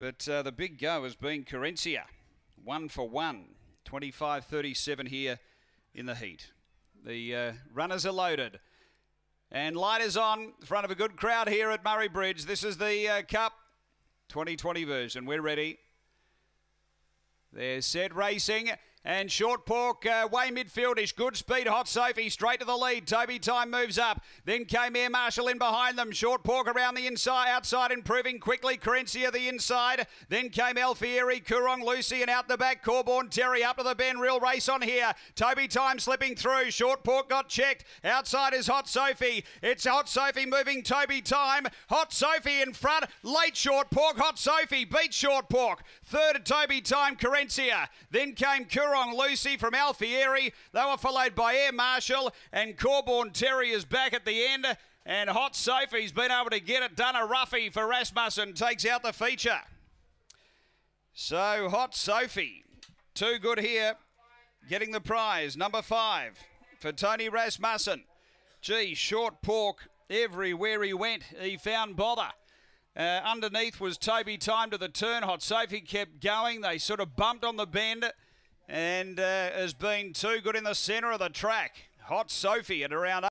But uh, the big go has been Carencia. One for one. 25 37 here in the heat. The uh, runners are loaded. And light is on in front of a good crowd here at Murray Bridge. This is the uh, Cup 2020 version. We're ready. There's set racing. And Short Pork uh, way midfieldish. Good speed. Hot Sophie straight to the lead. Toby Time moves up. Then came Air Marshall in behind them. Short Pork around the inside, outside improving quickly. Carencia the inside. Then came Alfieri, Kurong, Lucy and out the back. Corborn Terry up to the bend. Real race on here. Toby Time slipping through. Short Pork got checked. Outside is Hot Sophie. It's Hot Sophie moving Toby Time. Hot Sophie in front. Late Short Pork. Hot Sophie beat Short Pork. Third Toby Time. Carencia. Then came Kurong. Lucy from Alfieri. They were followed by Air Marshal and Corborn Terry is back at the end. And Hot Sophie's been able to get it done. A roughie for Rasmussen takes out the feature. So Hot Sophie, too good here, getting the prize. Number five for Tony Rasmussen. Gee, short pork everywhere he went. He found bother. Uh, underneath was Toby Time to the turn. Hot Sophie kept going. They sort of bumped on the bend and uh, has been too good in the centre of the track. Hot Sophie at around